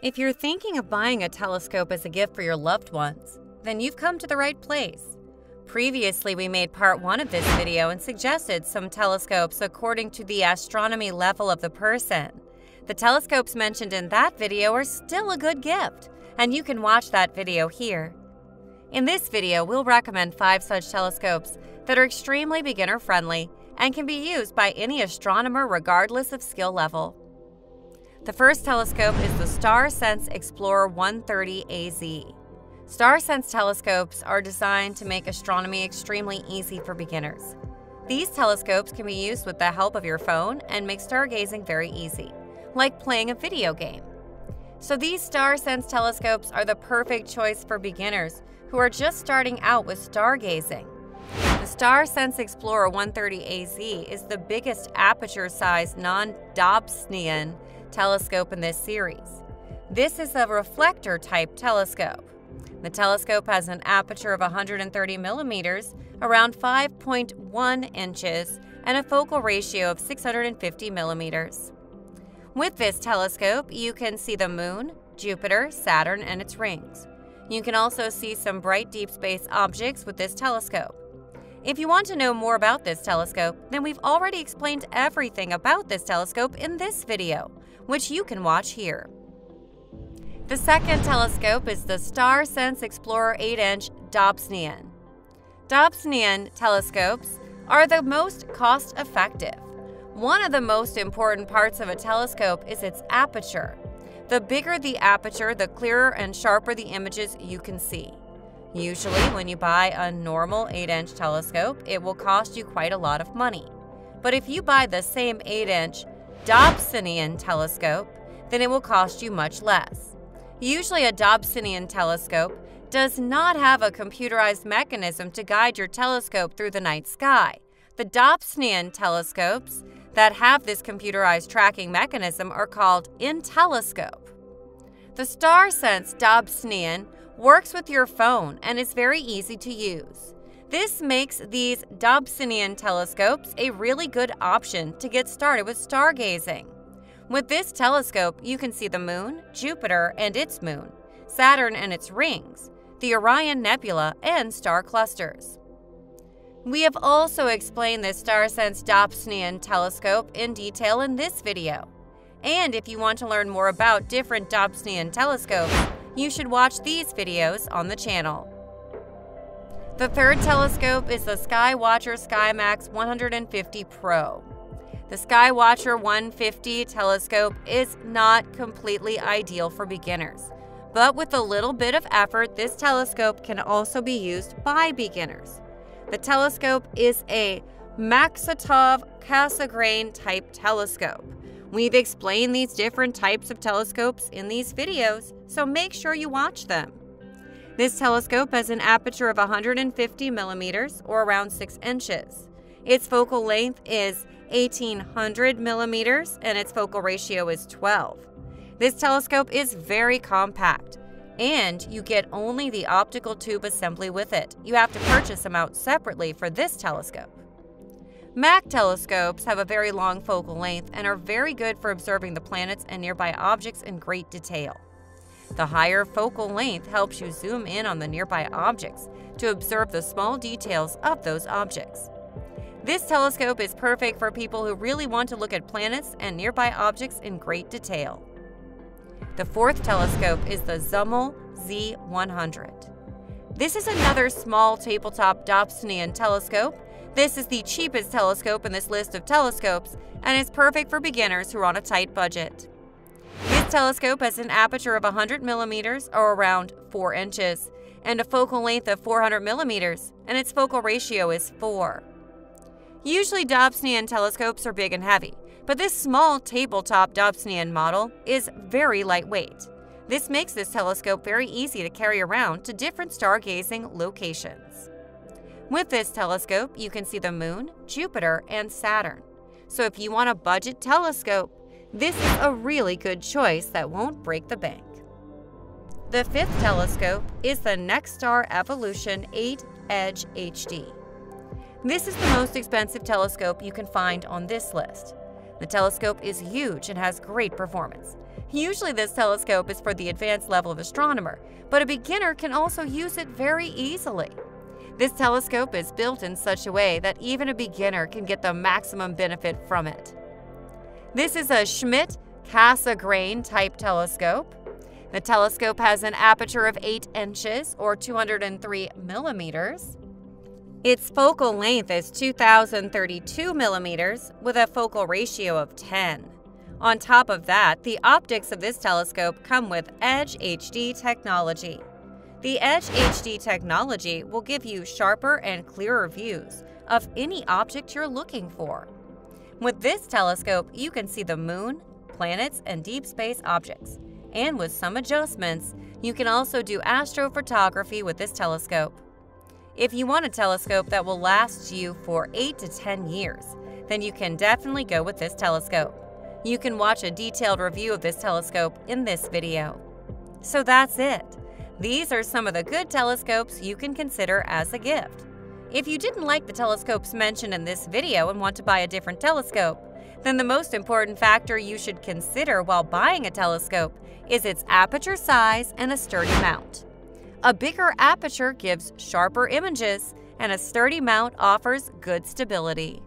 If you're thinking of buying a telescope as a gift for your loved ones, then you've come to the right place. Previously, we made part one of this video and suggested some telescopes according to the astronomy level of the person. The telescopes mentioned in that video are still a good gift, and you can watch that video here. In this video, we'll recommend five such telescopes that are extremely beginner friendly and can be used by any astronomer regardless of skill level. The first telescope is the StarSense Explorer 130 AZ. StarSense telescopes are designed to make astronomy extremely easy for beginners. These telescopes can be used with the help of your phone and make stargazing very easy, like playing a video game. So these StarSense telescopes are the perfect choice for beginners who are just starting out with stargazing. The StarSense Explorer 130 AZ is the biggest aperture-sized non-Dobsonian telescope in this series. This is a reflector-type telescope. The telescope has an aperture of 130 millimeters, around 5.1 inches, and a focal ratio of 650 millimeters. With this telescope, you can see the Moon, Jupiter, Saturn, and its rings. You can also see some bright deep space objects with this telescope. If you want to know more about this telescope, then we've already explained everything about this telescope in this video, which you can watch here. The second telescope is the StarSense Explorer 8-inch Dobsonian. Dobsonian telescopes are the most cost-effective. One of the most important parts of a telescope is its aperture. The bigger the aperture, the clearer and sharper the images you can see. Usually, when you buy a normal 8-inch telescope, it will cost you quite a lot of money. But if you buy the same 8-inch Dobsonian telescope, then it will cost you much less. Usually a Dobsonian telescope does not have a computerized mechanism to guide your telescope through the night sky. The Dobsonian telescopes that have this computerized tracking mechanism are called InTelescope. The StarSense Dobsonian works with your phone and is very easy to use. This makes these Dobsonian telescopes a really good option to get started with stargazing. With this telescope, you can see the Moon, Jupiter and its moon, Saturn and its rings, the Orion Nebula, and star clusters. We have also explained the StarSense Dobsonian telescope in detail in this video. And if you want to learn more about different Dobsonian telescopes, you should watch these videos on the channel. The third telescope is the Skywatcher SkyMax 150 Pro. The Skywatcher 150 telescope is not completely ideal for beginners, but with a little bit of effort, this telescope can also be used by beginners. The telescope is a Maksutov Cassegrain type telescope. We've explained these different types of telescopes in these videos, so make sure you watch them. This telescope has an aperture of 150 millimeters or around 6 inches. Its focal length is 1800 millimeters and its focal ratio is 12. This telescope is very compact and you get only the optical tube assembly with it. You have to purchase them out separately for this telescope. Mak telescopes have a very long focal length and are very good for observing the planets and nearby objects in great detail. The higher focal length helps you zoom in on the nearby objects to observe the small details of those objects. This telescope is perfect for people who really want to look at planets and nearby objects in great detail. The fourth telescope is the Zhumell Z100. This is another small tabletop Dobsonian telescope. This is the cheapest telescope in this list of telescopes and is perfect for beginners who are on a tight budget. This telescope has an aperture of 100 millimeters or around 4 inches and a focal length of 400 millimeters and its focal ratio is 4. Usually Dobsonian telescopes are big and heavy, but this small tabletop Dobsonian model is very lightweight. This makes this telescope very easy to carry around to different stargazing locations. With this telescope, you can see the Moon, Jupiter, and Saturn. So if you want a budget telescope, this is a really good choice that won't break the bank. The fifth telescope is the Nexstar Evolution 8 Edge HD. This is the most expensive telescope you can find on this list. The telescope is huge and has great performance. Usually, this telescope is for the advanced level of astronomer, but a beginner can also use it very easily. This telescope is built in such a way that even a beginner can get the maximum benefit from it. This is a Schmidt Cassegrain type telescope. The telescope has an aperture of 8 inches or 203 millimeters. Its focal length is 2032 millimeters with a focal ratio of 10. On top of that, the optics of this telescope come with Edge HD technology. The Edge HD technology will give you sharper and clearer views of any object you're looking for. With this telescope, you can see the moon, planets, and deep space objects. And with some adjustments, you can also do astrophotography with this telescope. If you want a telescope that will last you for 8 to 10 years, then you can definitely go with this telescope. You can watch a detailed review of this telescope in this video. So that's it. These are some of the good telescopes you can consider as a gift. If you didn't like the telescopes mentioned in this video and want to buy a different telescope, then the most important factor you should consider while buying a telescope is its aperture size and a sturdy mount. A bigger aperture gives sharper images, and a sturdy mount offers good stability.